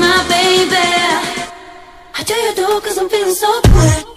my baby. I do you do cause I'm feeling so good